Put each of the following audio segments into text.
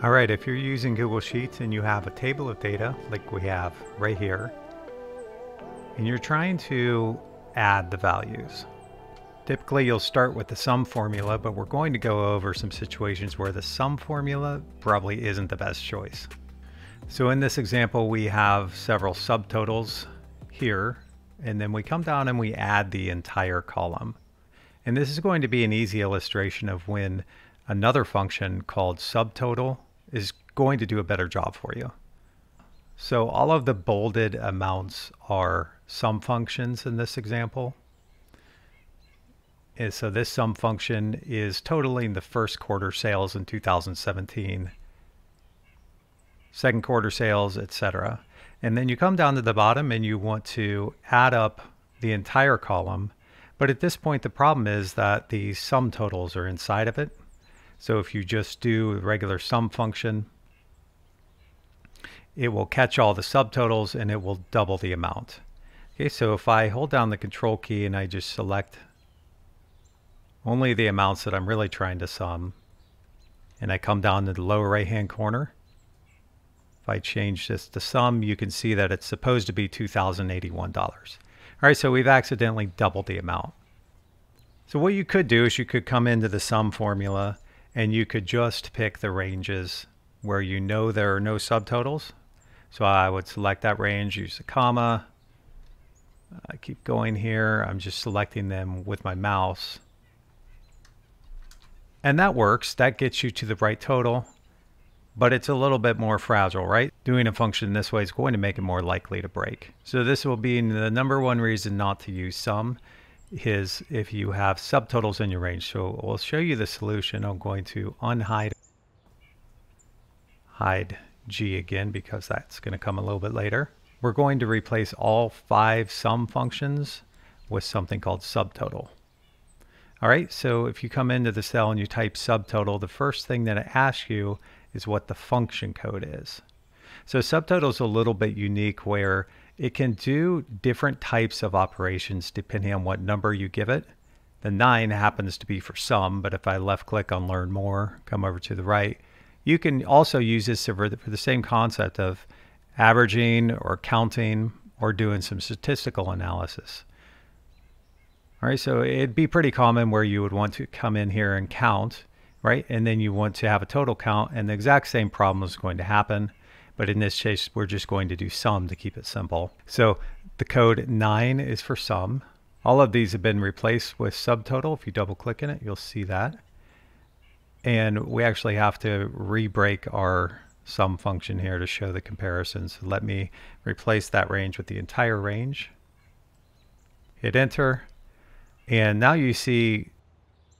All right, if you're using Google Sheets and you have a table of data like we have right here, and you're trying to add the values. Typically you'll start with the sum formula, but we're going to go over some situations where the sum formula probably isn't the best choice. So in this example, we have several subtotals here, and then we come down and we add the entire column. And this is going to be an easy illustration of when another function called subtotal is going to do a better job for you. So all of the bolded amounts are sum functions in this example. And so this sum function is totaling the first quarter sales in 2017, second quarter sales, etc. And then you come down to the bottom and you want to add up the entire column. But at this point, the problem is that the sum totals are inside of it. So if you just do a regular sum function, it will catch all the subtotals and it will double the amount. Okay, so if I hold down the control key and I just select only the amounts that I'm really trying to sum, and I come down to the lower right hand corner, if I change this to sum, you can see that it's supposed to be $2,081. All right, so we've accidentally doubled the amount. So what you could do is you could come into the sum formula and you could just pick the ranges where you know there are no subtotals. So I would select that range, use a comma. I keep going here. I'm just selecting them with my mouse. And that works. That gets you to the right total, but it's a little bit more fragile, right? Doing a function this way is going to make it more likely to break. So this will be the number one reason not to use sum is if you have subtotals in your range. So we'll show you the solution. I'm going to unhide hide G again because that's going to come a little bit later. We're going to replace all five sum functions with something called subtotal. All right, so if you come into the cell and you type subtotal, the first thing that it asks you is what the function code is. So subtotal is a little bit unique where it can do different types of operations depending on what number you give it. The 9 happens to be for sum, but if I left click on learn more, come over to the right, you can also use this for the, for the same concept of averaging or counting or doing some statistical analysis. All right, so it'd be pretty common where you would want to come in here and count, right? And then you want to have a total count and the exact same problem is going to happen. But in this case, we're just going to do sum to keep it simple. So the code 9 is for sum. All of these have been replaced with subtotal. If you double click in it, you'll see that. And we actually have to re-break our sum function here to show the comparisons. So let me replace that range with the entire range. Hit enter. And now you see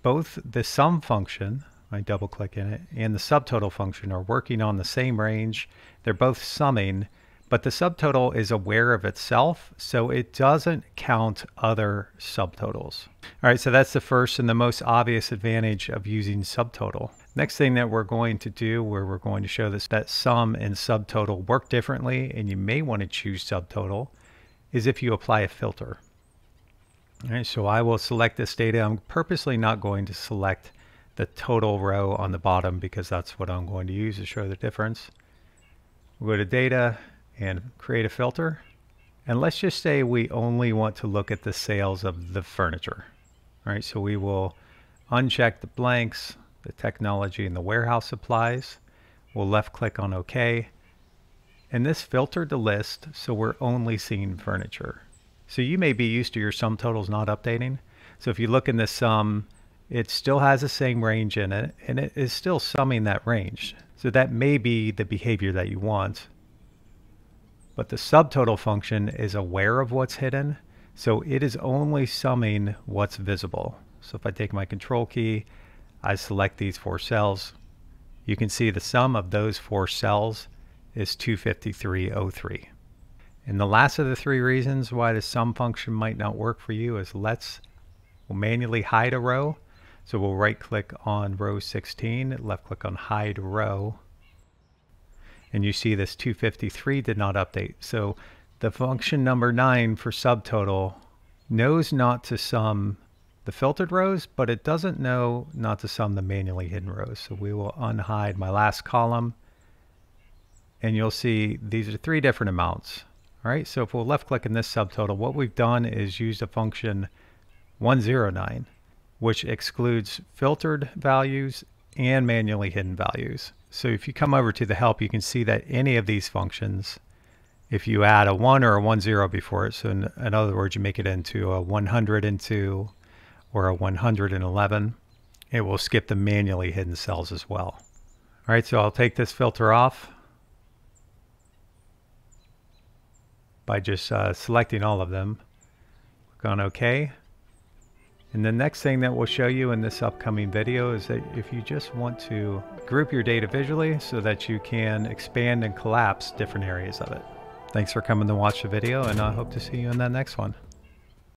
both the sum function I double click in it, and the subtotal function are working on the same range. They're both summing, but the subtotal is aware of itself, so it doesn't count other subtotals. All right, so that's the first and the most obvious advantage of using subtotal. Next thing that we're going to do, where we're going to show this that sum and subtotal work differently, and you may want to choose subtotal, is if you apply a filter. All right, so I will select this data. I'm purposely not going to select the total row on the bottom because that's what I'm going to use to show the difference. We'll go to data and create a filter. And let's just say we only want to look at the sales of the furniture. All right, so we will uncheck the blanks, the technology and the warehouse supplies. We'll left click on OK. And this filtered the list so we're only seeing furniture. So you may be used to your sum totals not updating. So if you look in this sum, it still has the same range in it and it is still summing that range. So that may be the behavior that you want. But the subtotal function is aware of what's hidden, so it is only summing what's visible. So if I take my control key, I select these four cells, you can see the sum of those four cells is 253.03. And the last of the three reasons why the sum function might not work for you is let's manually hide a row so we'll right click on row 16, left click on hide row. And you see this 253 did not update. So the function number nine for subtotal knows not to sum the filtered rows, but it doesn't know not to sum the manually hidden rows. So we will unhide my last column and you'll see these are three different amounts. All right, so if we'll left click in this subtotal, what we've done is used a function 109, which excludes filtered values and manually hidden values. So if you come over to the help, you can see that any of these functions, if you add a 1 or a 1 0 before it, so in, in other words, you make it into a 102 or a 111, it will skip the manually hidden cells as well. All right, so I'll take this filter off by just uh, selecting all of them. Click on OK. And the next thing that we'll show you in this upcoming video is that if you just want to group your data visually so that you can expand and collapse different areas of it. Thanks for coming to watch the video and I hope to see you in that next one.